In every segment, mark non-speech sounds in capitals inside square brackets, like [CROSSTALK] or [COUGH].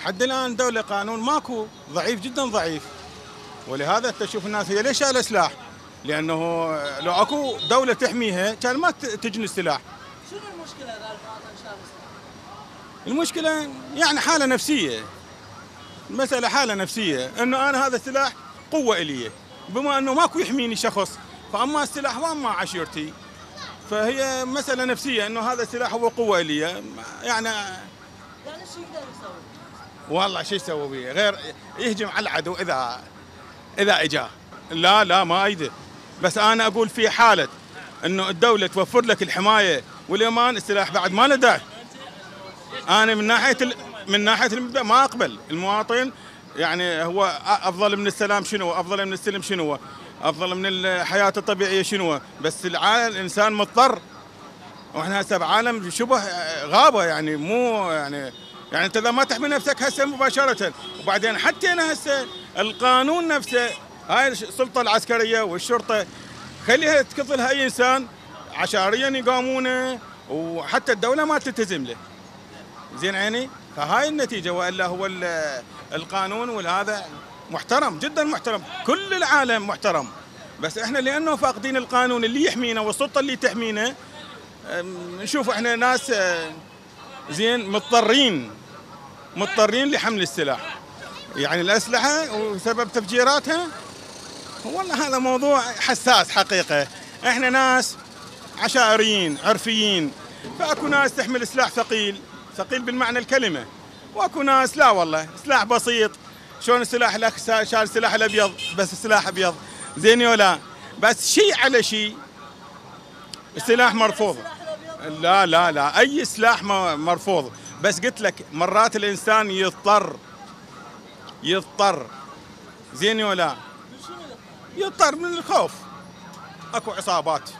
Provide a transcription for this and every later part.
لحد الآن دولة قانون ماكو ضعيف جدا ضعيف. ولهذا تشوف الناس هي ليش شايله سلاح؟ لأنه لو أكو دولة تحميها كان ما تجني السلاح. شنو المشكلة إذا المشكلة يعني حالة نفسية. المسألة حالة نفسية. إنه أنا هذا السلاح قوة إلي. بما إنه ماكو يحميني شخص فأما السلاح واما عشيرتي؟ فهي مسألة نفسية إنه هذا السلاح هو قوة إلي. يعني يعني شو يقدر يسوي؟ والله شو يسوي بيه غير يهجم على العدو اذا إذا اجاه لا لا ما ايده بس أنا أقول في حالة إنه الدولة توفر لك الحماية والأمان السلاح بعد ما له داعي أنا من ناحية ال... من ناحية المبدا ما أقبل. المواطن يعني هو أفضل من السلام شنو؟ أفضل من السلم شنو؟ أفضل من الحياة الطبيعية شنو؟ بس العالم الإنسان مضطر. وإحنا هسه بعالم شبه غابة يعني مو يعني يعني انت اذا ما تحمي نفسك هسه مباشرة وبعدين حتى هنا هسه القانون نفسه هاي السلطة العسكرية والشرطة خليها لها اي إنسان عشاريا يقامونه وحتى الدولة ما تلتزم له. زين عيني؟ فهاي النتيجة وإلا هو ال- القانون والهذا محترم جدا محترم. كل العالم محترم. بس إحنا لأنه فاقدين القانون اللي يحمينا والسلطة اللي تحمينا نشوف إحنا ناس زين مضطرين. مضطرين لحمل السلاح. يعني الأسلحة وسبب تفجيراتها والله هذا موضوع حساس حقيقة. إحنا ناس عشائريين عرفيين. فأكو ناس تحمل سلاح ثقيل ثقيل بالمعنى الكلمة. وأكو ناس لا والله سلاح بسيط. شلون السلاح الاخ شال السلاح الأبيض؟ بس السلاح أبيض. زين ولا بس شيء على شيء. السلاح مرفوض. لا لا لا. أي سلاح مرفوض. بس قلت لك مرات الإنسان يضطر يضطر. زين ولا؟ يضطر من الخوف. أكو عصابات.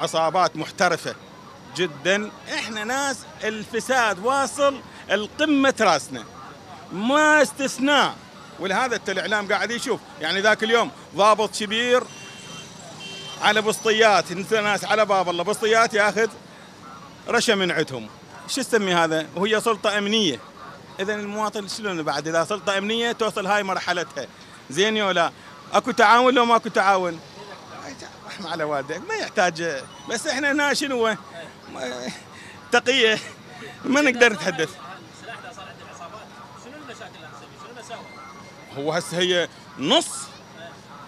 عصابات محترفة جدا. إحنا ناس الفساد واصل القمة راسنا ما استثناء. ولهذا أنت الإعلام قاعد يشوف. يعني ذاك اليوم ضابط شبير على بسطيات. ناس على باب الله. بسطيات ياخذ رشا من عندهم. شو تسمي هذا؟ وهي سلطة أمنية. اذا المواطن شلون بعد؟ إذا سلطة أمنية توصل هاي مرحلتها. زين ولا؟ أكو تعاون لو ماكو تعاون؟ رحمة على والديك ما يحتاج. بس إحنا هنا شنو؟ تقية. ما نقدر نتحدث؟ هو هسه هي نص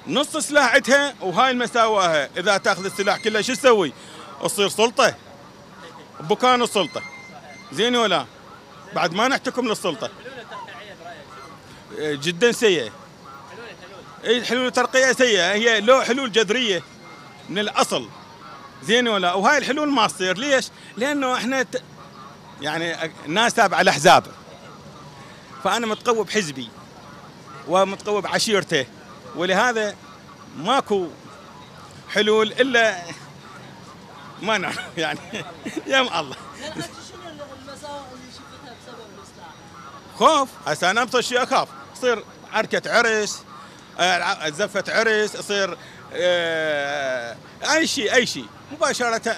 نص سلاح عندها وهاي المساواها. إذا تأخذ السلاح كله شو تسوي؟ تصير سلطة. بكان السلطة. زين ولا؟ بعد ما نحتكم للسلطة. جدا سيئه اي حلول الترقيه سيئة. هي لو حلول جذرية من الأصل. زين ولا؟ وهاي الحلول ما تصير. ليش؟ لأنه إحنا ت... يعني الناس تابعه الاحزاب فأنا متقوى بحزبي ومتقوى بعشيرته ولهذا ماكو حلول إلا ما نعرف. [LAUGHS] يعني يا الله زين حكي شنو المساوئ اللي شفتها بسبب الاسلام؟ خوف هسه أنا ابطل شيء أخاف. يصير عركة عرس آه، زفة عرس يصير آه، أي شيء أي شيء. مباشرة.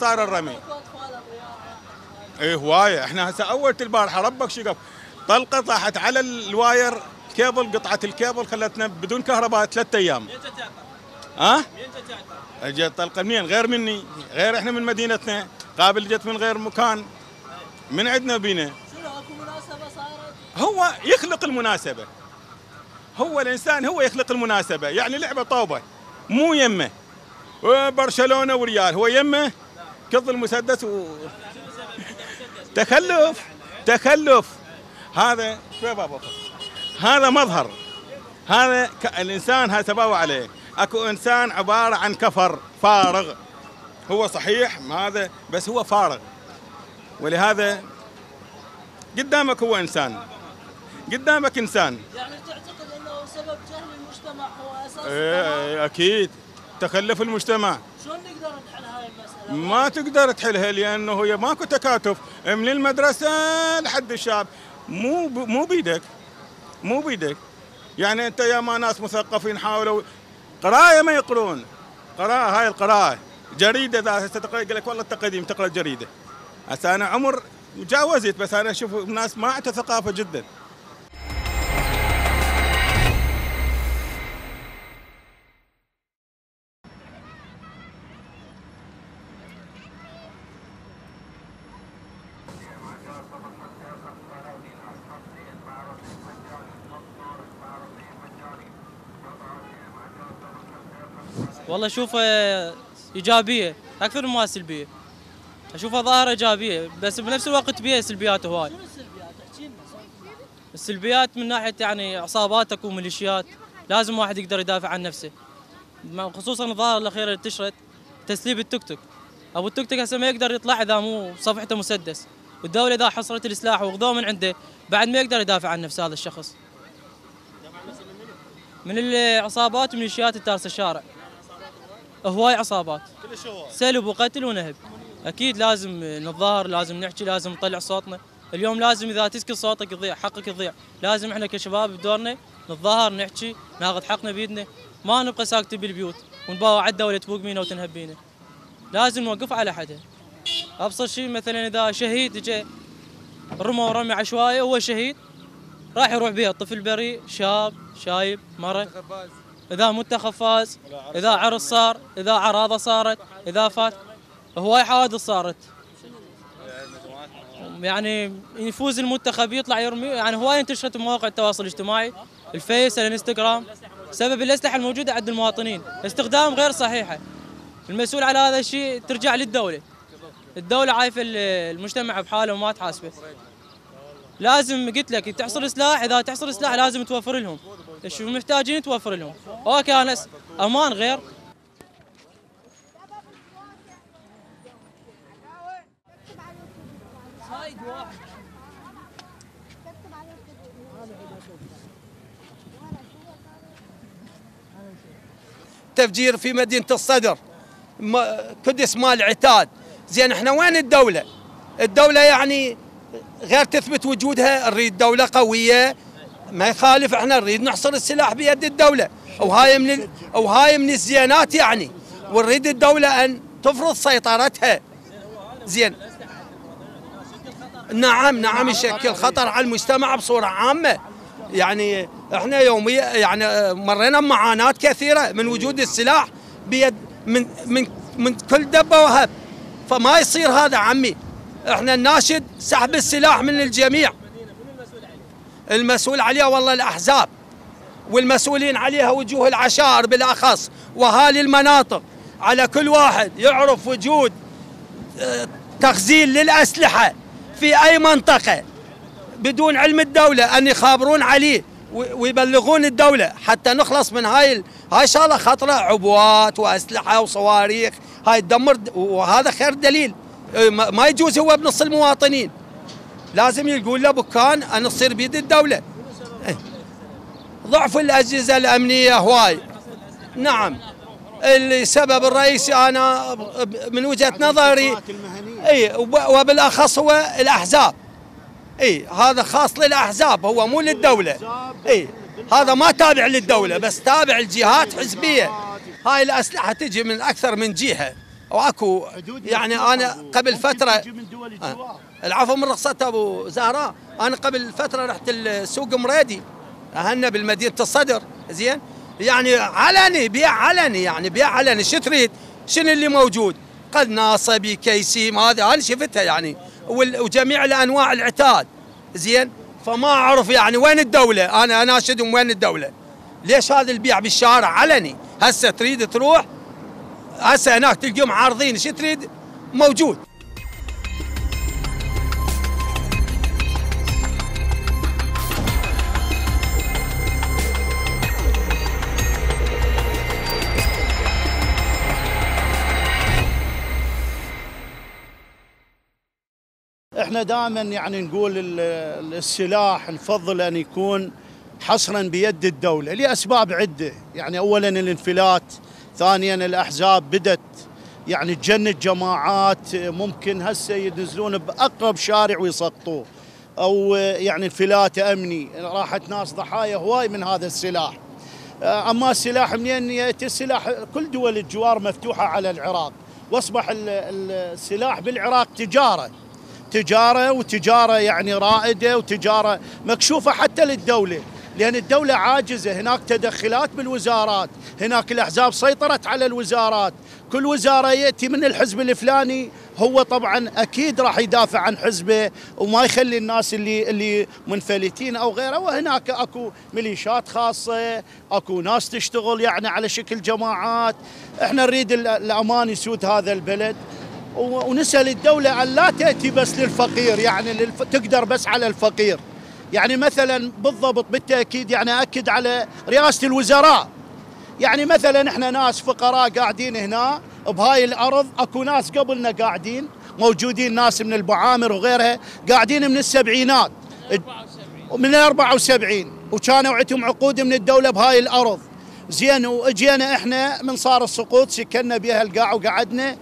صار الرمي. إيه هواية. إحنا هسه أول البارحه ربك شقف طلقة طاحت على الواير كيبل قطعه الكيبل خلتنا بدون كهرباء ثلاثة أيام؟ ها؟ تعطل؟ اجت طلقة منين؟ غير مني. غير إحنا من مدينتنا. قابل جت من غير مكان. من عندنا بينا. هو يخلق المناسبة. هو الإنسان هو يخلق المناسبة. يعني لعبة طوبة مو يمه. برشلونة وريال. هو يمه. كض المسدس و... [LAUGHS] تخلف. تخلف. هذا هذا مظهر. هذا ك... الإنسان هذا تباوى عليه. أكو إنسان عبارة عن كفر فارغ. هو صحيح هذا بس هو فارغ. ولهذا قدامك هو إنسان. قدامك إنسان. يعني تعتقد أنه سبب جهل المجتمع هو أساس. إيه أكيد. تكلف المجتمع. شلون نقدر نحل هاي المسألة؟ ما تقدر تحلها لأنه هي ماكو تكاتف. من المدرسة لحد الشعب. مو ب- مو بيدك. مو بيدك. يعني أنت يا ما ناس مثقفين حاولوا. قراية ما يقرون. قراءة هاي القراءة. جريدة إذا تقرأ يقول لك والله انت قديم تقرأ الجريدة. هسه أنا عمر جاوزت بس أنا أشوف ناس ما عندها ثقافة جدا. والله اشوفها إيجابية أكثر مما سلبية. اشوفها ظاهرة إيجابية بس بنفس الوقت بيها سلبيات هواي. السلبيات؟ من ناحية يعني عصابات اكو ميليشيات لازم واحد يقدر يدافع عن نفسه. خصوصا الظاهرة الأخيرة اللي انتشرت تسليب التوك توك أبو التوك توك هسه ما يقدر يطلع إذا مو صفحته مسدس. والدولة إذا حصرت السلاح وأخذوه من عنده بعد ما يقدر يدافع عن نفسه هذا الشخص. من العصابات وميليشيات التارس الشارع. هواي عصابات. سلب وقتل ونهب. أكيد لازم نتظاهر لازم نحكي لازم نطلع صوتنا. اليوم لازم إذا تسكت صوتك يضيع حقك يضيع. لازم إحنا كشباب بدورنا نتظاهر نحكي ناخذ حقنا بيدنا. ما نبقى ساكتين بالبيوت ونباوع على الدولة تفوق بينا وتنهب بينا لازم نوقف على حدها. أبسط شيء مثلا إذا شهيد جاء رموا رمي عشوائي هو شهيد راح يروح بيها. طفل بريء شاب شايب مرة. إذا منتخب فاز إذا عرس صار إذا عراضة صارت إذا فات هواي حوادث صارت يعني يفوز المنتخب يطلع يرمي يعني هواي انتشرت بمواقع التواصل الاجتماعي الفيس الانستغرام. سبب الأسلحة الموجودة عند المواطنين. استخدام غير صحيحة. المسؤول على هذا الشيء ترجع للدولة. الدولة عايفة ال- المجتمع بحاله وما تحاسبه. لازم قلت لك تحصل سلاح إذا تحصل سلاح لازم توفر لهم. شو محتاجين توفر لهم. أوكي أنا س- أمان غير. تفجير في مدينة الصدر. كدس مال عتاد. زين إحنا وين الدولة؟ الدولة يعني غير تثبت وجودها نريد دولة قوية. ما يخالف إحنا نريد نحصر السلاح بيد الدولة. وهاي من وهاي من الزينات يعني. ونريد الدولة أن تفرض سيطرتها. زين. نعم نعم يشكل خطر على المجتمع بصورة عامة. يعني إحنا يوميا يعني مرينا بمعاناة كثيرة من وجود السلاح بيد من من من كل دبة وهب. فما يصير هذا عمي. إحنا نناشد سحب السلاح من الجميع. المسؤول عليها والله الأحزاب والمسؤولين عليها وجوه العشائر بالأخص واهالي المناطق. على كل واحد يعرف وجود آه، تخزين للأسلحة في أي منطقة. بدون علم الدولة أن يخابرون عليه ويبلغون الدولة. حتى نخلص من هاي هاي شغلة خطرة عبوات وأسلحة وصواريخ. هاي تدمر وهذا خير دليل. ما ما يجوز هو بنص المواطنين. لازم يقول له بكان ان تصير بيد الدولة. آه. ضعف الأجهزة الأمنية هواي. نعم. السبب الرئيسي أنا من وجهة نظري اي وب- وبالأخص هو الأحزاب. اي هذا خاص للأحزاب هو مو للدولة. اي هذا ما تابع للدولة بس تابع لجهات حزبية. هاي الأسلحة تجي من أكثر من جهة. وأكو يعني أنا قبل فتره آه. العفو من رخصة أبو زهراء. أنا قبل فترة رحت السوق مريدي. اهنا بالمدينة الصدر. زين؟ يعني علني بيع علني يعني بيع علني. شو تريد؟ شنو اللي موجود؟ قناصه بكيسيم هذا أنا شفتها يعني. وجميع الأنواع العتاد. زين؟ فما أعرف يعني وين الدولة. أنا أناشدهم وين الدولة. ليش هذا البيع بالشارع علني؟ هسه تريد تروح هسه هناك تلقيهم عارضين شو تريد؟ موجود. إحنا دائما يعني نقول ال- السلاح نفضل أن يكون حصرا بيد الدولة لأسباب عدة. يعني أولا الانفلات ثانيا الأحزاب بدت يعني تجند جماعات ممكن هسه ينزلون بأقرب شارع ويسقطوه أو يعني انفلات أمني راحت ناس ضحايا هواي من هذا السلاح. أما السلاح منين؟ يأتي السلاح كل دول الجوار مفتوحة على العراق. وأصبح ال- ال- السلاح بالعراق تجارة. تجارة وتجارة يعني رائدة وتجارة مكشوفة حتى للدولة. لأن الدولة عاجزة. هناك تدخلات بالوزارات. هناك الأحزاب سيطرت على الوزارات. كل وزارة يأتي من الحزب الفلاني هو طبعا أكيد راح يدافع عن حزبه وما يخلي الناس اللي اللي منفلتين أو غيره. وهناك أكو ميليشيات خاصة أكو ناس تشتغل يعني على شكل جماعات. إحنا نريد ال- الأمان يسود هذا البلد. ونسأل الدولة أن لا تأتي بس للفقير يعني للف... تقدر بس على الفقير. يعني مثلا بالضبط بالتأكيد يعني أكد على رئاسة الوزراء. يعني مثلا إحنا ناس فقراء قاعدين هنا بهاي الأرض أكو ناس قبلنا قاعدين موجودين ناس من البعامر وغيرها قاعدين من السبعينات. من ال 74 وكانوا عندهم عقود من الدولة بهاي الأرض. زين واجينا إحنا من صار السقوط سكننا بها القاع وقعدنا.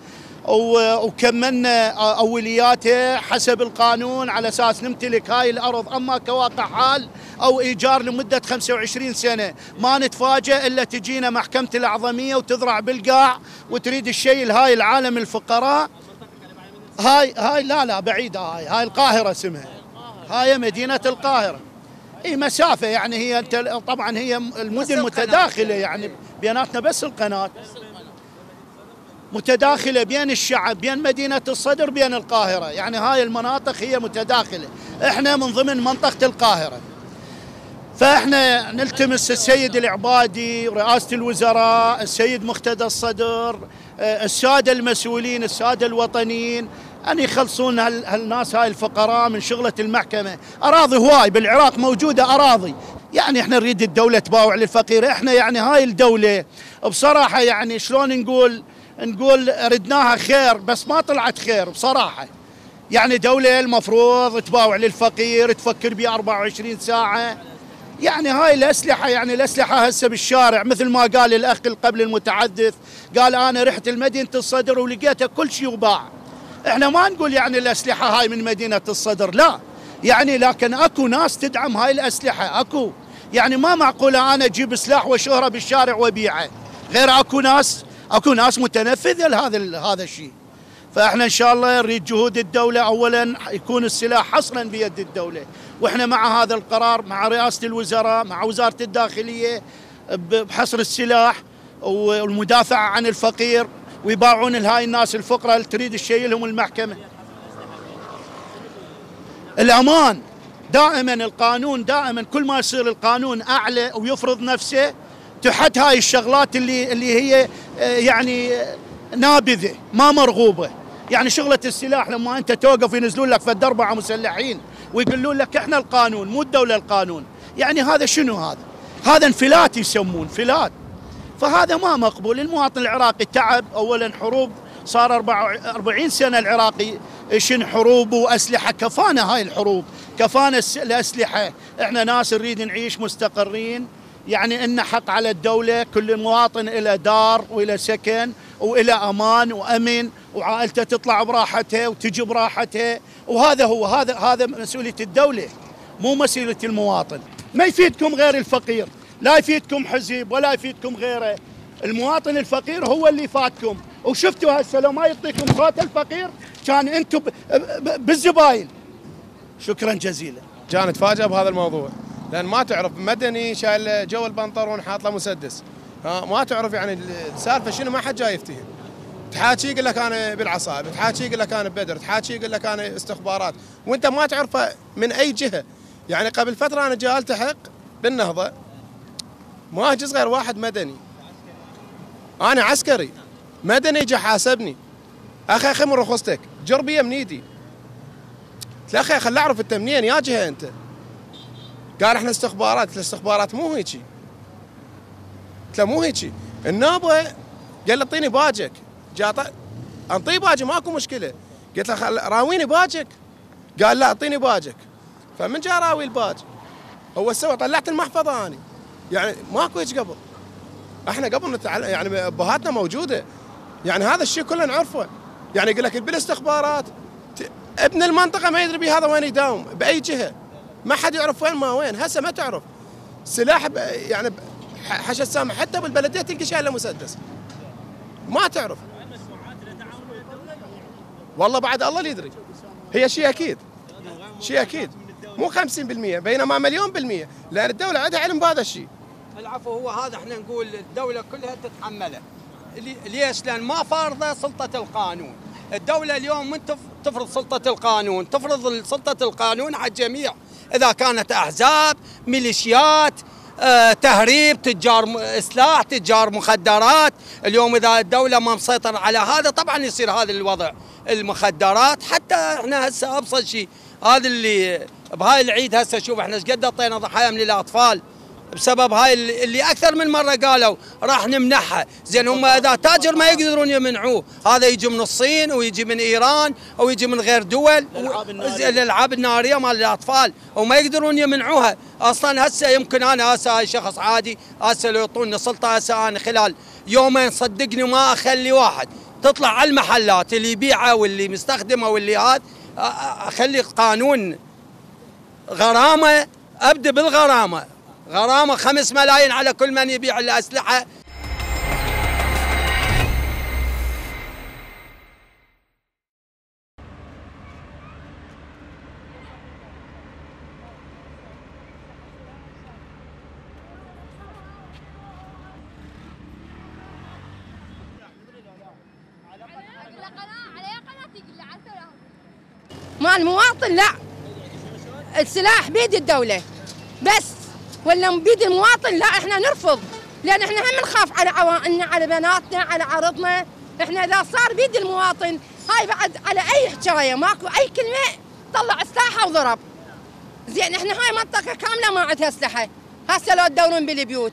وكملنا أولياته حسب القانون على أساس نمتلك هاي الأرض. أما كواقع حال أو إيجار لمدة 25 سنة ما نتفاجئ إلا تجينا محكمة الأعظمية وتذرع بالقاع وتريد الشيء لهاي العالم الفقراء. هاي هاي لا لا بعيدة هاي هاي القاهرة اسمها. هاي مدينة القاهرة. إي مسافة يعني هي انت طبعا هي المدن متداخلة يعني بيناتنا بس القناة. متداخلة بين الشعب بين مدينة الصدر بين القاهرة. يعني هاي المناطق هي متداخلة. إحنا من ضمن منطقة القاهرة. فإحنا نلتمس السيد العبادي رئاسة الوزراء السيد مقتدى الصدر آه، السادة المسؤولين السادة الوطنيين. أن يخلصون هال- هالناس هاي الفقراء من شغلة المحكمة. أراضي هواي بالعراق موجودة أراضي. يعني إحنا نريد الدولة تباوع للفقير. إحنا يعني هاي الدولة بصراحة يعني شلون نقول نقول ردناها خير بس ما طلعت خير بصراحة. يعني دولة المفروض تباوع للفقير تفكر بيه 24 ساعة. يعني هاي الأسلحة يعني الأسلحة هسه بالشارع مثل ما قال الأخ قبل المتحدث قال أنا رحت لمدينة الصدر ولقيتها كل شيء يباع إحنا ما نقول يعني الأسلحة هاي من مدينة الصدر لا. يعني لكن أكو ناس تدعم هاي الأسلحة أكو. يعني ما معقولة أنا أجيب سلاح وشهرة بالشارع وأبيعه. غير أكو ناس أكو ناس متنفذة لهذا هذا الشيء. فاحنا إن شاء الله نريد جهود الدولة. اولا يكون السلاح حصرا بيد الدولة. وإحنا مع هذا القرار مع رئاسة الوزراء مع وزارة الداخلية بحصر السلاح والمدافعه عن الفقير ويباعون لهاي الناس الفقراء اللي تريد الشيء لهم المحكمة. الأمان دائما القانون دائما كل ما يصير القانون أعلى ويفرض نفسه تحت هاي الشغلات اللي اللي هي آه، يعني آه، نابذة ما مرغوبة. يعني شغلة السلاح لما أنت توقف ينزلون لك فد اربعه مسلحين ويقولون لك إحنا القانون مو الدولة القانون. يعني هذا شنو هذا؟ هذا انفلات يسمون انفلات. فهذا ما مقبول. المواطن العراقي تعب اولا حروب صار 44 سنة العراقي شن حروب وأسلحة. كفانا هاي الحروب كفانا الأسلحة. إحنا ناس نريد نعيش مستقرين. يعني إن حق على الدولة كل مواطن إلى دار والى سكن والى أمان وأمن وعائلته تطلع براحتها وتجي براحتها. وهذا هو هذا هذا مسؤولية الدولة مو مسؤولية المواطن. ما يفيدكم غير الفقير لا يفيدكم حزب ولا يفيدكم غيره. المواطن الفقير هو اللي فاتكم وشفتوا هسه لو ما يعطيكم صوت الفقير كان أنتم بالزباين. شكرا جزيلا. كان تفاجأ بهذا الموضوع. لأن ما تعرف مدني شايل جو البنطلون حاط له مسدس. ما تعرف يعني السالفه شنو ما حد جاي يفتهم. تحاكي يقول لك أنا بالعصابة تحاكي يقول لك أنا بدر تحاكي يقول لك أنا استخبارات. وأنت ما تعرفه من أي جهة. يعني قبل فترة أنا جاء التحق بالنهضة ما أجي غير واحد مدني. أنا عسكري. مدني جا حاسبني. أخي أخي من رخصتك جربيه من ايدي أخي خل أعرف انت منين يا جهة أنت. قال إحنا استخبارات قلت له استخبارات مو هيجي قلت له مو هيجي النوبه قال لي اعطيني باجك. جاء انطيه باجي ماكو مشكلة. قلت له خل راويني باجك؟ قال لا اعطيني باجك. فمن جاء راوي الباج؟ هو سوى طلعت المحفظة اني يعني ماكو هيك قبل. إحنا قبل نتعلم يعني أبهاتنا موجودة. يعني هذا الشيء كله نعرفه. يعني يقول لك بالاستخبارات ابن المنطقة ما يدري بهذا وين يداوم بأي جهة. ما حد يعرف وين ما وين. هسه ما تعرف. سلاح يعني ب- ح- حشد سامح. حتى بالبلدية تلقى شايله مسدس. ما تعرف. والله بعد الله اللي يدري. هي شيء أكيد. شيء أكيد. مو 50% بينما مليون بالمية. لأن الدولة عندها علم بهذا الشيء. العفو هو هذا إحنا نقول الدولة كلها تتحمله. لي- ليش؟ لأن ما فارضة سلطة القانون. الدولة اليوم من تف- تفرض سلطة القانون؟ تفرض سلطة القانون على الجميع. إذا كانت أحزاب ميليشيات آه، تهريب تجار إسلاح تجار مخدرات. اليوم إذا الدولة ما مسيطر على هذا طبعا يصير هذا الوضع المخدرات. حتى إحنا هسه أبسط شيء هذا اللي بهاي العيد هسه شوف إحنا إيش قد ضحايا من الأطفال. بسبب هاي اللي أكثر من مرة قالوا راح نمنحها. زين هم إذا تاجر ما يقدرون يمنعوه. هذا يجي من الصين ويجي من إيران أو يجي من غير دول الالعاب النارية. مال الأطفال. وما يقدرون يمنعوها. أصلا هسه يمكن أنا هسه شخص عادي هسه لو يعطوني سلطة هسه أنا خلال يومين صدقني ما أخلي واحد. تطلع على المحلات اللي يبيعه واللي مستخدمه واللي هذا أخلي قانون غرامة أبدأ بالغرامة. غرامة خمس ملايين على كل من يبيع الأسلحة. مال المواطن لا. السلاح بيد الدولة. بس. ولا بيد المواطن؟ لا إحنا نرفض. لأن إحنا هم نخاف على عوائلنا على بناتنا على عرضنا. إحنا إذا صار بيد المواطن هاي بعد على أي حكايه ماكو أي كلمة طلع سلاحه وضرب. زين إحنا هاي منطقة كاملة ما عندها أسلحة. هسه لو تدورون بالبيوت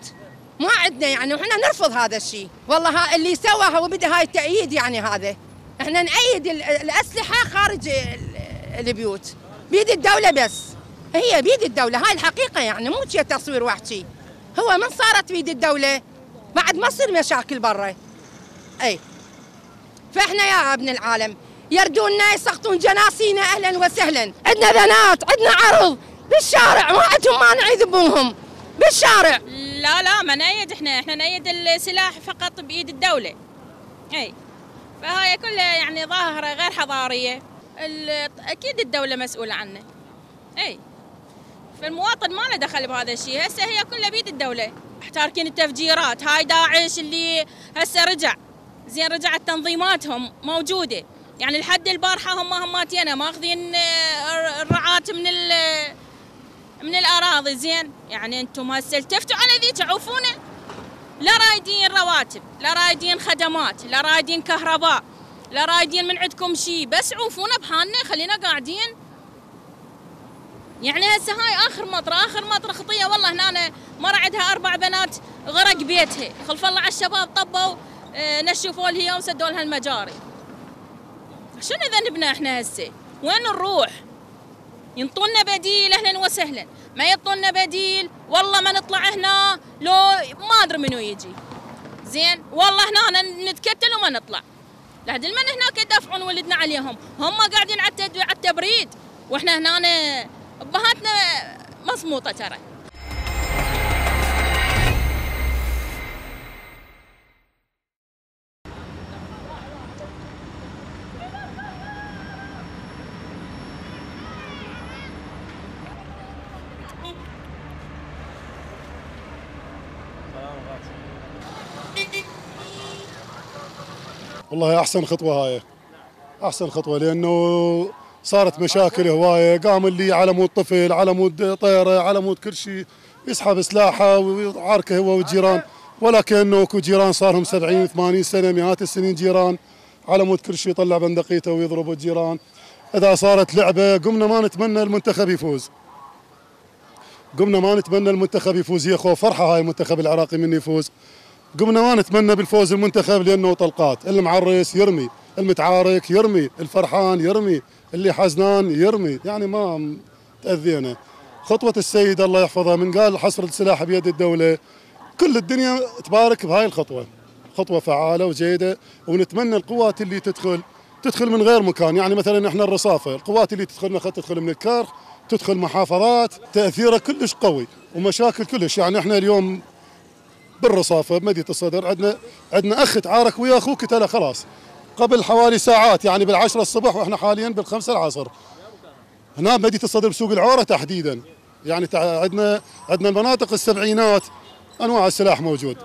ما عندنا يعني وإحنا نرفض هذا الشيء. والله ها اللي سوى هو هاي التأييد يعني هذا. إحنا نأيد ال- الأسلحة خارج ال- البيوت. بيد الدولة بس. هي بيد الدولة هاي الحقيقة يعني مو شيء تصوير واحكي هو من صارت بيد الدولة؟ بعد ما تصير مشاكل برا. أي. فإحنا يا ابن العالم يردوننا يسقطون جناسينا أهلا وسهلا. عندنا بنات عندنا عرض بالشارع ما عندهم مانع يذبوهم بالشارع. لا لا ما نأيد إحنا. إحنا نأيد السلاح فقط بإيد الدولة. أي. فهاي كلها يعني ظاهرة غير حضارية. أكيد الدولة مسؤولة عنه. أي. فالمواطن ما له دخل بهذا الشيء. هسه هي كلها بيد الدولة. تاركين التفجيرات. هاي داعش اللي هسه رجع. زين رجعت تنظيماتهم. موجودة. يعني لحد البارحة هم هماتين ماخذين آه، الرعاة من من الأراضي. زين. يعني أنتم هسه التفتوا على ذي تعوفونه لا رايدين رواتب. لا رايدين خدمات. لا رايدين كهرباء. لا رايدين من عندكم شيء. بس عوفونا بحالنا. خلينا قاعدين يعني هسه هاي آخر مطرة آخر مطرة خطية والله هنا أنا مرة عندها أربع بنات غرق بيتها. خلف الله على الشباب طبوا آه، نشفوا لها وسدوا لها المجاري. شنو ذنبنا إحنا هسه؟ وين نروح؟ ينطونا بديل أهلا وسهلا. ما يعطونا بديل والله ما نطلع هنا لو ما أدري منو يجي. زين؟ والله هنا نتكتل وما نطلع. لحد المن هناك يدافعون ولدنا عليهم. هم قاعدين على التبريد. وإحنا هنا ابهاتنا مصموطة ترى. والله أحسن خطوة هاي. أحسن خطوة لأنه صارت مشاكل هواية قام اللي على مود طفل على مود طيرة على مود كل شيء يسحب سلاحه ويعاركه هو والجيران. ولا كانه اكو جيران صار لهم 70 80 سنة مئات السنين جيران. على مود كل شيء يطلع بندقيته ويضرب الجيران. إذا صارت لعبة قمنا ما نتمنى المنتخب يفوز. قمنا ما نتمنى المنتخب يفوز. هي خوف فرحة هاي المنتخب العراقي من يفوز. قمنا ما نتمنى بالفوز المنتخب لأنه طلقات. المعرس يرمي المتعارك يرمي الفرحان يرمي اللي حزنان يرمي. يعني ما تأذينا. خطوة السيد الله يحفظه من قال حصر السلاح بيد الدولة. كل الدنيا تبارك بهاي الخطوة. خطوة فعالة وجيدة ونتمنى القوات اللي تدخل تدخل من غير مكان. يعني مثلا إحنا الرصافة القوات اللي تدخلنا تدخل من الكرخ تدخل محافظات تأثيرها كلش قوي ومشاكل كلش. يعني إحنا اليوم بالرصافة بمدينة الصدر. عندنا عندنا أخ تعارك ويا أخوه قتله خلاص. قبل حوالي ساعات يعني بالعشرة الصبح وإحنا حاليا بالخمسة العصر. هنا بمدينة الصدر بسوق العورة تحديدا. يعني عندنا عندنا المناطق السبعينات أنواع السلاح موجود.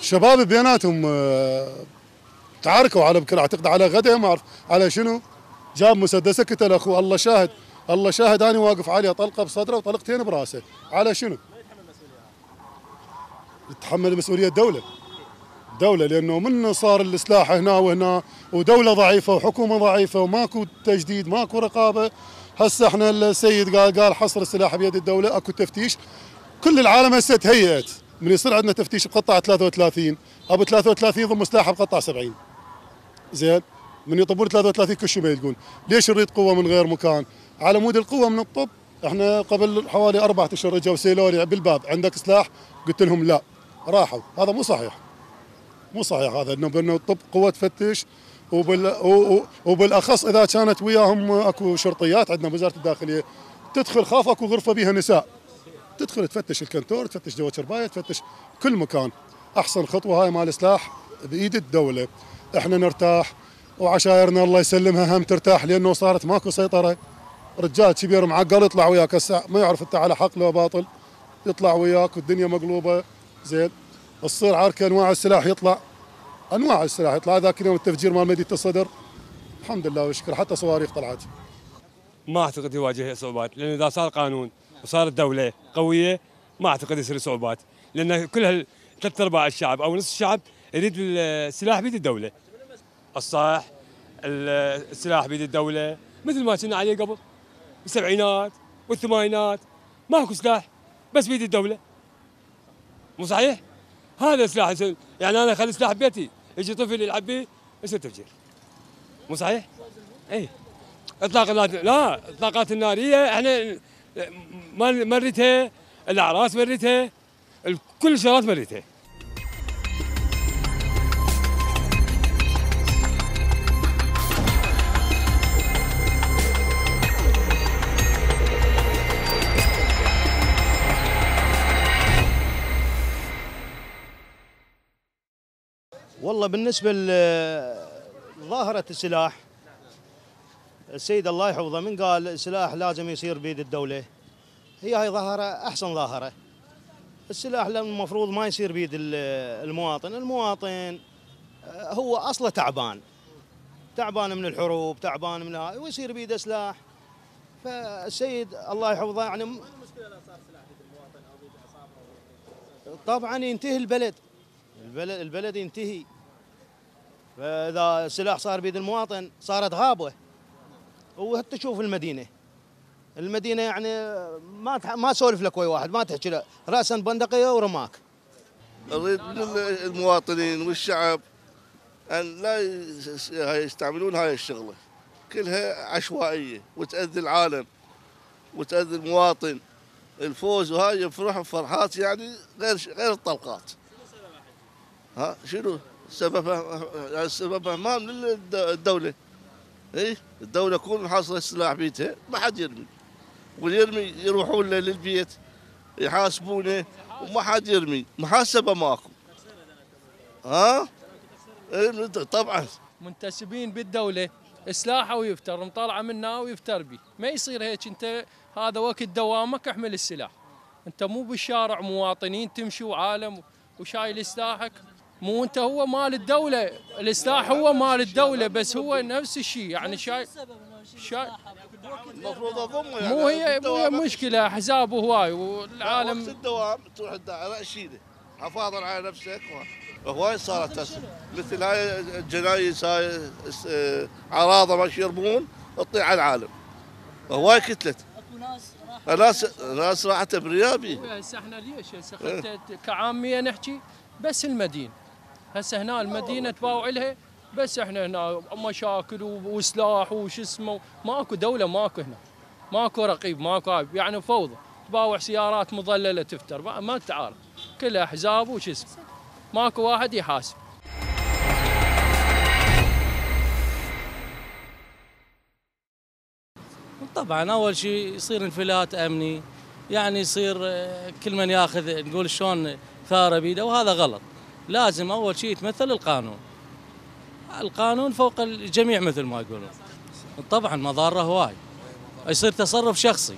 شباب بيناتهم آه، تعاركوا على بكرة أعتقد على غدا ما أعرف على شنو. جاب مسدسة قتل اخوه الله شاهد الله شاهد أنا واقف عليه طلقه بصدره وطلقتين براسه. على شنو؟ يتحمل مسؤولية الدولة. الدولة لأنه من صار السلاح هنا وهنا ودولة ضعيفة وحكومة ضعيفة وماكو تجديد ماكو رقابة. هسه إحنا السيد قال قال حصر السلاح بيد الدولة أكو تفتيش. كل العالم هسه تهيأت. من يصير عندنا تفتيش بقطعة 33 أبو 33 يضم سلاحه بقطعة 70 زين؟ من يطبون 33 كل شيء ما يلقون. ليش نريد قوة من غير مكان؟ على مود القوة من الطب إحنا قبل حوالي أربعة أشهر رجعوا سألوني بالباب عندك سلاح؟ قلت لهم لا. راحوا. هذا مو صحيح. مو صحيح هذا إنه بإنه قوة تفتش وبال وبالأخص إذا كانت وياهم أكو شرطيات عندنا بوزارة الداخلية تدخل خاف أكو غرفة بها نساء. تدخل تفتش الكنتور تفتش جوا الجرباية تفتش كل مكان. أحسن خطوة هاي مال سلاح بإيد الدولة. إحنا نرتاح وعشايرنا الله يسلمها هم ترتاح لأنه صارت ماكو سيطرة. رجال كبير معقل يطلع وياك هسه ما يعرف إنت على حق لو باطل. يطلع وياك والدنيا مقلوبة. زين. تصير عركه أنواع السلاح يطلع. أنواع السلاح يطلع. ذاك اليوم التفجير مال مدينة الصدر. الحمد لله والشكر. حتى صواريخ طلعت. ما أعتقد يواجه صعوبات لأن إذا صار قانون وصارت دولة قوية ما أعتقد يصير صعوبات. لأن كل ثلاث أرباع الشعب أو نصف الشعب يريد السلاح بيد الدولة. الصح ال- السلاح بيد الدولة مثل ما كنا عليه قبل. بالسبعينات والثمانينات ماكو سلاح بس بيد الدولة. مو صحيح؟ هذا سلاح يعني أنا أخلي سلاح ببيتي يجي طفل يلعب به يصير تفجير مو صحيح؟ اي إطلاق النار لا إطلاقات النارية إحنا ما مرتها الأعراس مرتها ال- كل الشغلات مرتها والله بالنسبة لظاهرة السلاح السيد الله يحفظه من قال السلاح لازم يصير بيد الدولة. هي هاي ظاهرة أحسن ظاهرة. السلاح لم- المفروض ما يصير بيد ال- المواطن. المواطن آه، هو أصله تعبان. تعبان من الحروب تعبان من هاي ويصير بيده سلاح. فالسيد الله يحفظه يعني م- طبعا ينتهي البلد. البلد البلد ينتهي. فإذا السلاح صار بيد المواطن صارت غابه وحتى شوف المدينة. المدينة يعني ما تح... ما تسولف لك ويا واحد ما تحكي له. راسا بندقية ورماك. اريد من المواطنين والشعب أن لا يس- يستعملون هاي الشغلة. كلها عشوائية وتأذي العالم وتأذي المواطن. الفوز وهاي يفرحوا فرحات يعني غير غير الطلقات. ها شنو؟ سببها سببها ما من الد- الدولة اي الدولة تكون حاصله السلاح بيتها ما حد يرمي. واللي يرمي يروحون له للبيت يحاسبونه وما حد يرمي. محاسبة ماكو. ها؟ إيه، طبعا. منتسبين بالدولة سلاحه ويفتر مطلعه منها ويفتر بي. ما يصير هيك. أنت هذا وقت دوامك احمل السلاح. أنت مو بالشارع مواطنين تمشي وعالم وشايل سلاحك مو انت هو مال الدولة السلاح هو مال الدولة بس هو نفس الشيء يعني شايل شايل المفروض أضمه يعني. مو هي مو هي. مشكلة احزاب هواي وقت والعالم الدوام تروح الدائره شيلة. حفاظا على نفسك هواي صارت هسه مثل هاي الجنايز هاي عراضه ما يرمون تطيع على العالم. هواي كتلت. أكو ناس ناس ناس راحت بريابي. هسه إحنا ليش؟ هسه خدت كعاميه نحكي بس المدينة. هسه هنا المدينة تباوع لها بس إحنا هنا مشاكل وسلاح وش اسمه ماكو دولة ماكو هنا ماكو رقيب ماكو يعني فوضى. تباوع سيارات مظللة تفتر ما, ما تعرف كلها احزاب وش اسمه ماكو واحد يحاسب. طبعا أول شيء يصير انفلات أمني يعني يصير آه، كل من ياخذ نقول شلون ثاره بيده وهذا غلط. لازم أول شيء يتمثل القانون. القانون فوق الجميع مثل ما يقولون. طبعا مضارة هواي. يصير تصرف شخصي.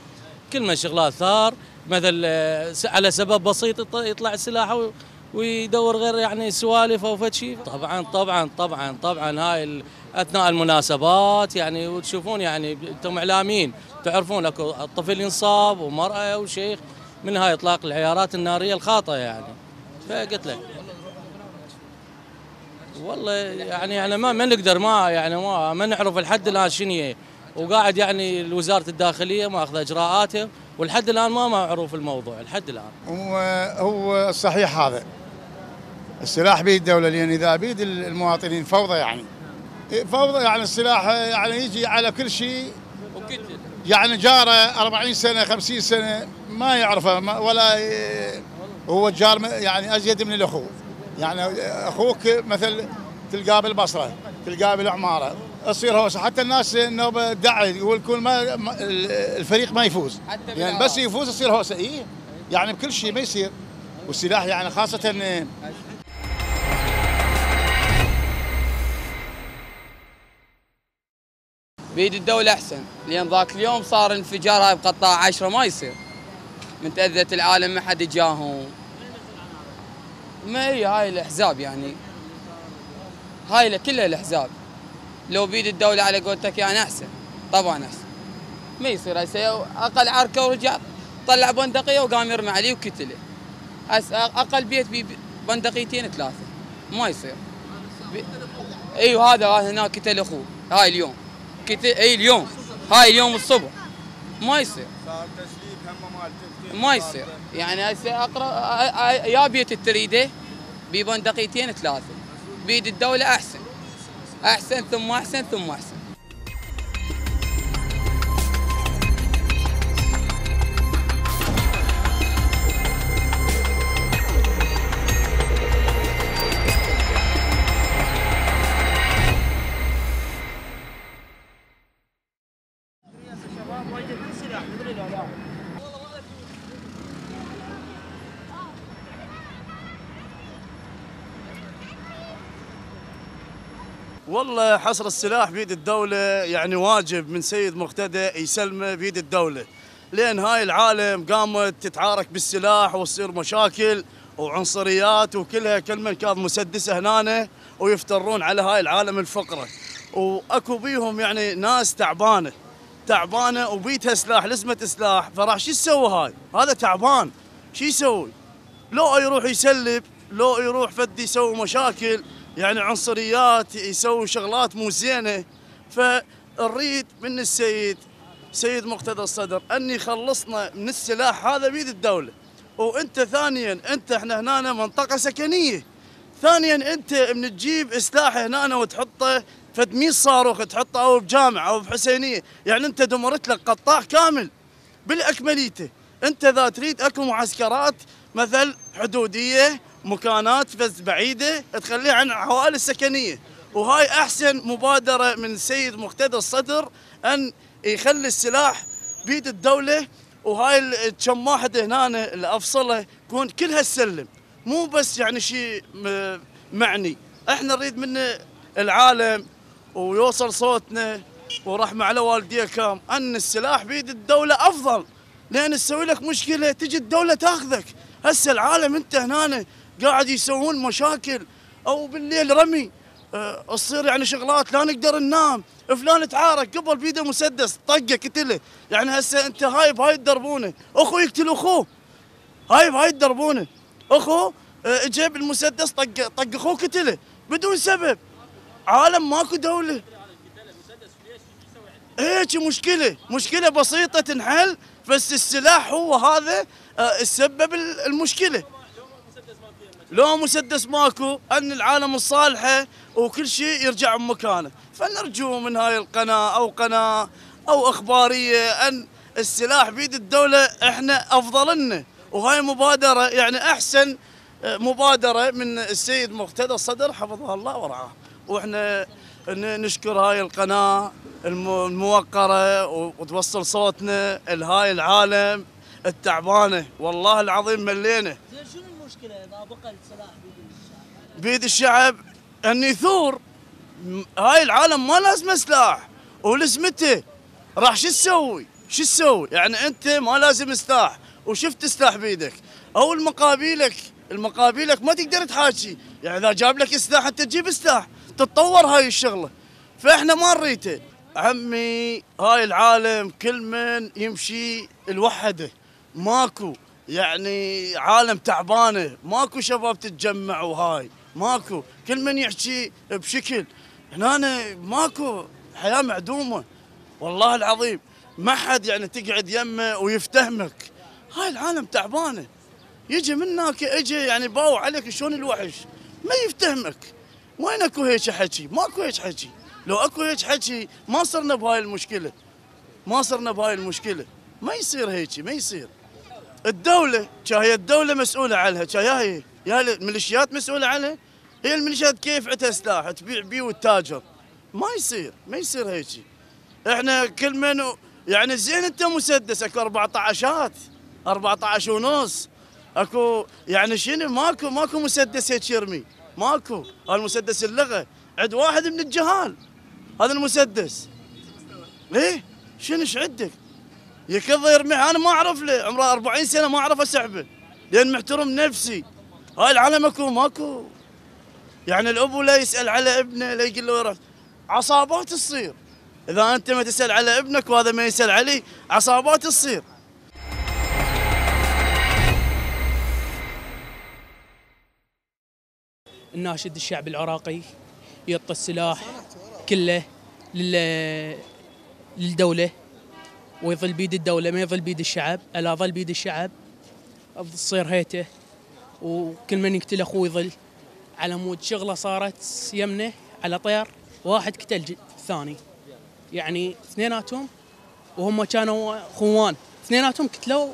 كل من شغلات ثار مثل آه، على سبب بسيط يط- يطلع سلاحه ويدور غير يعني سوالف أو فد شيء. طبعا طبعا طبعا طبعا هاي أثناء المناسبات يعني وتشوفون يعني أنتم إعلاميين. تعرفون أكو الطفل ينصاب ومرأة وشيخ. من هاي إطلاق العيارات النارية الخاطئة يعني. فقلت لك والله يعني إحنا ما ما نقدر ما يعني ما ما نعرف الحد الآن شنو هي. وقاعد يعني وزاره الداخلية ماخذه إجراءاتها والحد الآن ما معروف الموضوع الحد الآن. هو هو الصحيح هذا. السلاح بيد الدولة لأن إذا بيد المواطنين فوضى يعني. فوضى يعني السلاح يعني يجي على كل شيء. يعني جاره 40 سنة 50 سنة ما يعرفه ولا هو الجار يعني أزيد من الأخو يعني أخوك مثل تلقاه بالبصرة تلقاه بالعمارة تصير هوسة. حتى الناس إنه دعي يقول كل ما الفريق ما يفوز. يعني بس يفوز يصير هوسة. اي يعني بكل شيء ما يصير. والسلاح يعني خاصة بيد الدولة أحسن. لأن ذاك اليوم صار انفجار هاي بقطاع عشرة ما يصير. من تأذت العالم ما حد جاهم ما هي هاي الأحزاب يعني؟ هاي كلها الأحزاب. لو بيد الدولة على قولتك يعني أحسن. طبعا أحسن. ما يصير هسه أقل عركة ورجع طلع بندقية وقام يرمي عليه وقتله هسه أقل بيت بيه بندقيتين ثلاثة. ما يصير. بي... إيوه هذا هناك قتل أخوه. هاي اليوم. قتل إي اليوم. هاي اليوم الصبح. ما يصير. ما يصير. يعني هسه اقرا يا بيت تريده ببندقيتين ثلاثة. بيد الدولة أحسن. أحسن ثم أحسن ثم أحسن. والله حصر السلاح بيد الدولة يعني واجب من سيد مقتدى يسلمه بيد الدولة. لأن هاي العالم قامت تتعارك بالسلاح وتصير مشاكل وعنصريات وكلها كل من كان مسدسة هنا ويفترون على هاي العالم الفقرة. وأكو بيهم يعني ناس تعبانة تعبانة وبيتها سلاح لزمة سلاح. فراح شو يسوي هاي؟ هذا تعبان. شو يسوي لو يروح يسلب لو يروح فد يسوي مشاكل يعني عنصريات يسوي شغلات مو زينة. فنريد من السيد سيد مقتدى الصدر ان يخلصنا من السلاح هذا بيد الدولة. وأنت ثانيا أنت إحنا هنا منطقة سكنية. ثانيا أنت من تجيب سلاح هنا وتحطه فد 100 صاروخ تحطه أو بجامعة أو بحسينية. يعني أنت دمرت لك قطاع كامل بالاكمليته أنت اذا تريد أكو معسكرات مثل حدودية مكانات بس بعيدة تخليها عن العوائل السكنية. وهاي أحسن مبادرة من السيد مقتدى الصدر أن يخلي السلاح بيد الدولة. وهاي كم واحد هنا الافصله تكون كلها تسلم مو بس يعني شيء معني. إحنا نريد من العالم ويوصل صوتنا ورحمة على والديكم أن السلاح بيد الدولة أفضل. لأن تسوي لك مشكلة تجي الدولة تاخذك. هسه العالم انت هنا قاعد يسوون مشاكل. أو بالليل رمي أه، تصير يعني شغلات لا نقدر ننام. فلان تعارك قبل بيده مسدس طقه قتله يعني هسه انت هاي بهاي تدربونه اخو يقتل اخوه. هاي بهاي تدربونه اخو أه، جاب المسدس طق طق اخوه قتله بدون سبب. عالم ماكو دولة. هيك مشكلة. مشكلة بسيطة تنحل بس السلاح هو هذا آه، السبب ال- المشكلة. لو مسدس ماكو أن العالم الصالحة وكل شيء يرجع بمكانه فنرجو من هاي القناة أو قناة أو أخبارية أن السلاح بيد الدولة إحنا أفضل لنا. وهاي مبادرة يعني أحسن آه، مبادرة من السيد مقتدى الصدر حفظه الله ورعاه. وإحنا نشكر هاي القناة الم- الموقرة وتوصل صوتنا لهاي العالم. التعبانة. والله العظيم ملينا زين شنو المشكلة إذا بقى السلاح بيد الشعب؟ بيد الشعب ان يثور هاي العالم ما لازمه سلاح. ولزمته راح شو تسوي؟ شو تسوي؟ يعني أنت ما لازم سلاح. وشفت سلاح بيدك. أو المقابيلك. المقابيلك ما تقدر تحاكي. يعني إذا جاب لك سلاح أنت تجيب سلاح. تتطور هاي الشغلة. فإحنا ما نريته عمي هاي العالم كل من يمشي لوحده. ماكو يعني عالم تعبانة ماكو شباب تتجمع وهاي ماكو. كل من يحكي بشكل هنا ماكو حياة معدومة. والله العظيم ما حد يعني تقعد يمه ويفتهمك. هاي العالم تعبانة. يجي منك أجي يعني باو عليك شلون الوحش. ما يفتهمك. وين أكو هيك حكي؟ ماكو هيك حكي. لو أكو هيك حكي ما صرنا بهاي المشكلة. ما صرنا بهاي المشكلة. ما يصير هيك ما يصير. الدولة هي الدولة مسؤولة عنها. يا هي يا الميليشيات مسؤولة عنها؟ هي الميليشيات كيف عندها سلاح تبيع بيه وتتاجر ما يصير ما يصير هيك. إحنا كل من يعني زين أنت مسدس أكو 14 14 ونص. أكو يعني شنو؟ ماكو ماكو مسدس هيك يرمي. ماكو. المسدس اللغة. عند واحد من الجهال. هذا المسدس. ليه شنو إيش عندك؟ يكض يرميها أنا ما أعرف له عمره 40 سنة ما أعرف أسحبه لأن محترم نفسي. هاي العالم أكو ماكو. يعني الأب لا يسأل على ابنه لا يقول له يروح. عصابات تصير. إذا أنت ما تسأل على ابنك وهذا ما يسأل علي عصابات تصير. ناشد الشعب العراقي يعطي السلاح كله لل للدولة. ويظل بيد الدولة ما يظل بيد الشعب ألا ظل بيد الشعب؟ تصير هيته. وكل من يقتل أخوه يظل على مود. شغلة صارت يمنه على طير واحد قتل الثاني. يعني اثنيناتهم وهم كانوا أخوان. اثنيناتهم قتلوا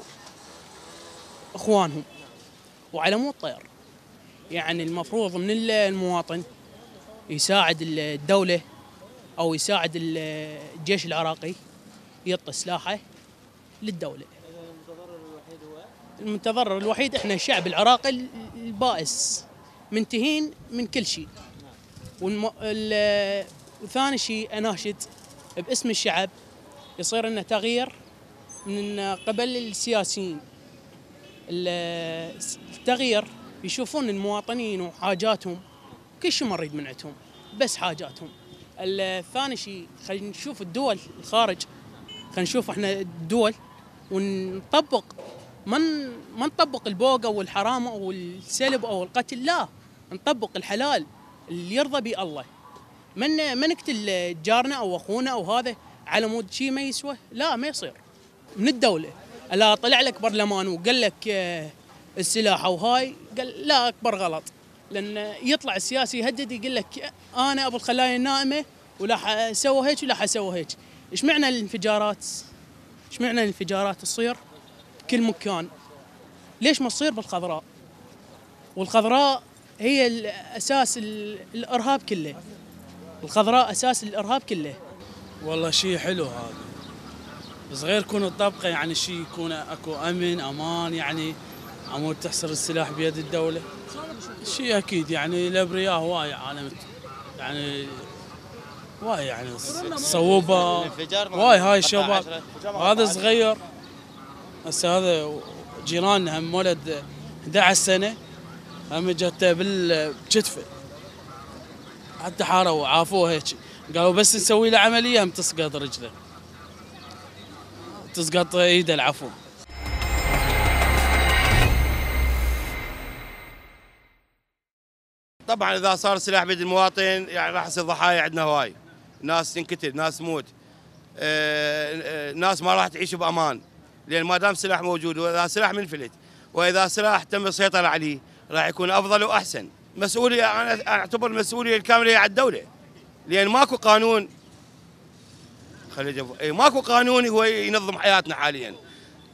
أخوانهم وعلى مود طير يعني المفروض من ال- المواطن يساعد الدولة أو يساعد ال- الجيش العراقي يعطي سلاحه للدولة. المتضرر الوحيد إحنا الشعب العراقي ال- البائس. منتهين من كل شيء. والم... ال... وثاني شيء اناشد باسم الشعب يصير لنا تغيير من قبل السياسيين. ال- التغيير يشوفون المواطنين وحاجاتهم كل شيء ما نريد من عندهم بس حاجاتهم. الثاني شيء خلينا نشوف الدول الخارج خلينا نشوف إحنا الدول ونطبق ما ما نطبق البوقة والحرام أو السلب أو القتل؟ لا نطبق الحلال اللي يرضى به الله. من ما نقتل جارنا أو أخونا أو هذا على مود شيء ما يسوى؟ لا ما يصير. من الدولة. لا طلع لك برلمان وقال لك آه، السلاح أو هاي قال لا أكبر غلط. لأن يطلع السياسي يهدد يقول لك أنا أبو الخلايا النائمة ولا حسوي هيك ولا حسوي هيك. إيش معنى الانفجارات؟ إيش معنى الانفجارات تصير؟ بكل مكان. ليش ما تصير بالخضراء؟ والخضراء هي الأساس ال- الإرهاب كله. الخضراء أساس الإرهاب كله. والله شيء حلو هذا. بس غير يكون الطبقة يعني شيء يكون أكو أمن أمان يعني مود تحصر السلاح بيد الدولة. شيء أكيد يعني الأبرياء هواي عالم يعني واي يعني صوبة. واي هاي الشباب هذا صغير. هسه هذا جيراننا هم ولد 11 سنة. هم جته بالكتفه حتى حاروا عافوه هيك. قالوا بس نسوي له عملية هم تسقط رجله. تسقط ايده العفو. طبعا إذا صار سلاح بيد المواطن يعني راح يصير ضحايا عندنا هواي. ناس تنقتل ناس تموت آه، آه، ناس ما راح تعيش بأمان. لأن ما دام سلاح موجود وإذا سلاح منفلت وإذا سلاح تم السيطره عليه راح يكون أفضل وأحسن. مسؤولية أنا أعتبر المسؤوليه الكاملة على الدولة. لأن ماكو قانون أبو- اي ماكو قانون هو ينظم حياتنا حاليا.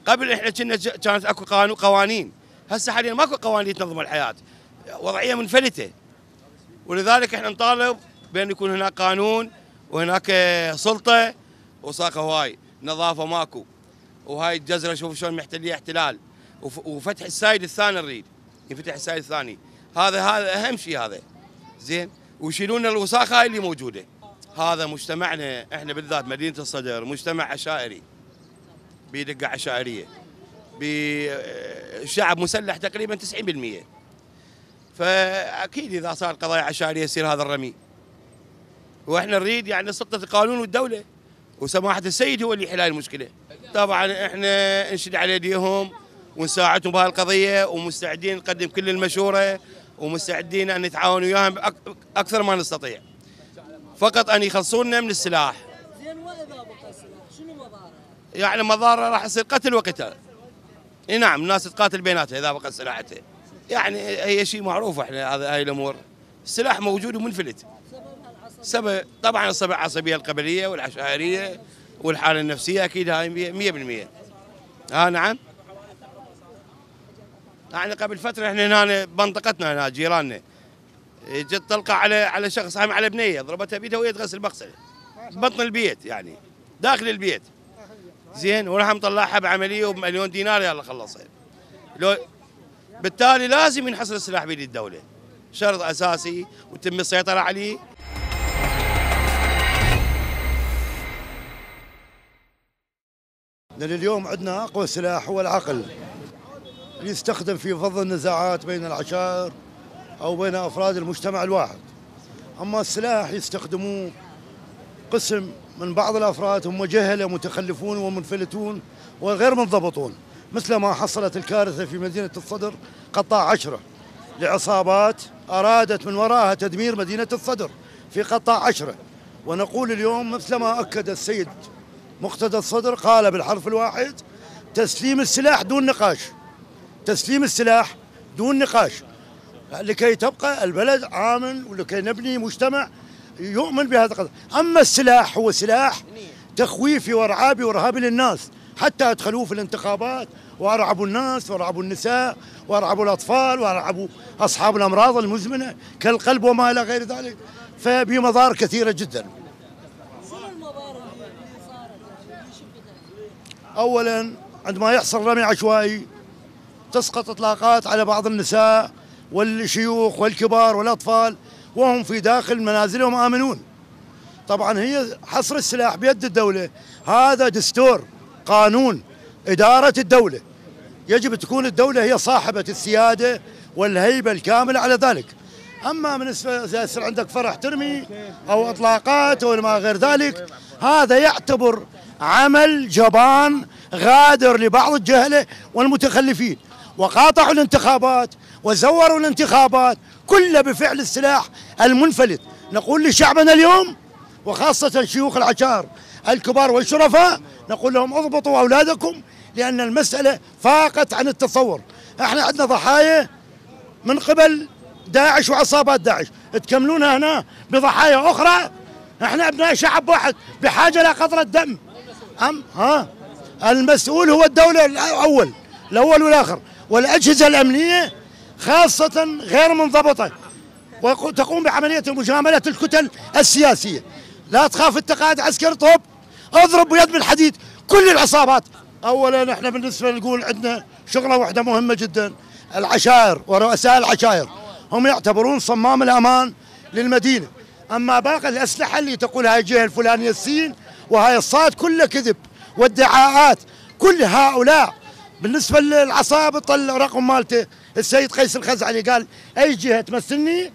قبل إحنا كنا كانت أكو قانون قوانين. هسه حاليا ماكو قوانين تنظم الحياة. وضعية منفلتة. ولذلك إحنا نطالب بأن يكون هناك قانون وهناك سلطة وساقه هواي نظافة ماكو. وهاي الجزرة شوف شلون محتليه احتلال. وف- وفتح ال side الثاني نريد ينفتح السايد الثاني. هذا هذا أهم شيء هذا. زين؟ ويشيلون الوساخه هاي اللي موجودة. هذا مجتمعنا إحنا بالذات مدينة الصدر مجتمع عشائري. بدقه عشائرية. بشعب مسلح تقريبا 90% فأكيد إذا صار قضايا عشائرية يصير هذا الرمي. وإحنا نريد يعني سلطة القانون والدولة. وسماحة السيد هو اللي يحل هاي المشكلة. طبعا إحنا نشد على ايديهم ونساعدهم بهذه القضية ومستعدين نقدم كل المشورة ومستعدين أن نتعاون وياهم أكثر ما نستطيع. فقط أن يخلصونا من السلاح. زين وإذا بقى السلاح شنو مضاره؟ يعني مضاره راح يصير قتل وقتال إي نعم الناس تقاتل بيناتها إذا بقى سلاحتها يعني هي شيء معروف إحنا هذا هاي الأمور. السلاح موجود ومنفلت. سبب طبعا السبب العصبيه القبليه والعشائرية والحالة النفسية أكيد هاي 100% ها نعم. يعني قبل فترة إحنا هنا بمنطقتنا هنا جيراننا. جت طلقه على على شخص هم على بنية ضربتها بيدها وهي تغسل بغسله بطن البيت يعني داخل البيت. زين وراح مطلعها بعملية وبمليون دينار يلا خلصها لو بالتالي لازم ينحصر السلاح بيد الدولة. شرط أساسي وتم السيطرة عليه. لأن اليوم عندنا أقوى سلاح هو العقل. اللي يستخدم في فض النزاعات بين العشائر أو بين أفراد المجتمع الواحد. أما السلاح يستخدموه قسم من بعض الأفراد هم جهلة متخلفون ومنفلتون وغير منضبطون. مثل ما حصلت الكارثة في مدينة الصدر قطاع عشرة. لعصابات أرادت من وراءها تدمير مدينة الصدر في قطاع عشرة. ونقول اليوم مثل ما أكد السيد مقتدى الصدر قال بالحرف الواحد تسليم السلاح دون نقاش. تسليم السلاح دون نقاش. لكي تبقى البلد آمن ولكي نبني مجتمع يؤمن بهذا القضاء أما السلاح هو سلاح تخويفي وارعابي وارهابي للناس. حتى ادخلوه في الانتخابات وأرعبوا الناس وأرعبوا النساء وأرعبوا الأطفال وأرعبوا أصحاب الأمراض المزمنة كالقلب وما إلى غير ذلك. فبمضار كثيرة جدا شنو المضاره اللي اللي صارت يعني اللي شفتها؟ اولا عندما يحصل رمي عشوائي تسقط إطلاقات على بعض النساء والشيوخ والكبار والأطفال وهم في داخل منازلهم آمنون. طبعا هي حصر السلاح بيد الدولة. هذا دستور قانون إدارة الدولة. يجب تكون الدولة هي صاحبة السيادة والهيبة الكاملة على ذلك. أما بالنسبة إذا يصير عندك فرح ترمي أو إطلاقات أو ما غير ذلك هذا يعتبر عمل جبان غادر لبعض الجهله والمتخلفين. وقاطعوا الانتخابات وزوروا الانتخابات كله بفعل السلاح المنفلت. نقول لشعبنا اليوم وخاصة شيوخ العشائر الكبار والشرفاء نقول لهم اضبطوا أولادكم لأن المسألة فاقت عن التصور. إحنا عندنا ضحايا من قبل داعش وعصابات داعش. تكملونها هنا بضحايا أخرى؟ إحنا أبناء شعب واحد بحاجة لقطرة دم. أم؟ ها؟ المسؤول هو الدولة الأول الأول والآخر. والأجهزة الأمنية خاصة غير منضبطة. وتقوم بعملية مجاملة الكتل السياسية. لا تخاف التقاعد عسكري طب اضرب بيد بالحديد. كل العصابات. اولا إحنا بالنسبة نقول عندنا شغلة واحدة مهمة جدا. العشائر ورؤساء العشائر. هم يعتبرون صمام الأمان للمدينة. أما باقي الأسلحة اللي تقول هاي الجهه الفلانيه السين وهاي الصاد كله كذب وادعاءات كل هؤلاء. بالنسبة للعصابة طلع رقم مالته. السيد قيس الخزعلي قال أي جهة تمثلني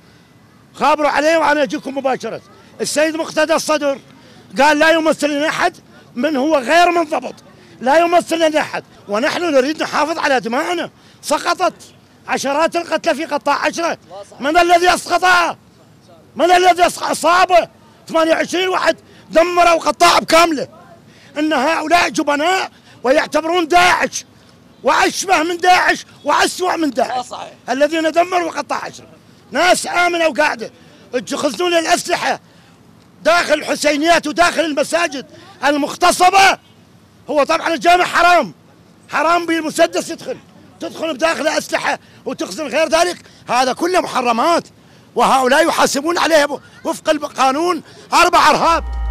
خابروا عليه وأنا أجيكم مباشرة. السيد مقتدى الصدر قال لا يمثل لنا أحد من هو غير منضبط. لا يمثل لنا أحد. ونحن نريد نحافظ على دماءنا سقطت عشرات القتلى في قطاع عشرة. من الذي أسقطها؟ من الذي أصابه؟ 28 واحد دمروا قطاع بكامله ان هؤلاء جبناء ويعتبرون داعش واشبه من داعش واسوأ من داعش. الذين دمروا قطاع عشرة ناس آمنة وقاعدة. يخزنون الأسلحة داخل الحسينيات وداخل المساجد المغتصبة هو طبعا الجامع حرام. حرام بالمسدس يدخل. تدخل بداخله أسلحة وتخزن غير ذلك. هذا كله محرمات. وهؤلاء يحاسبون عليها وفق القانون. أربع أرهاب.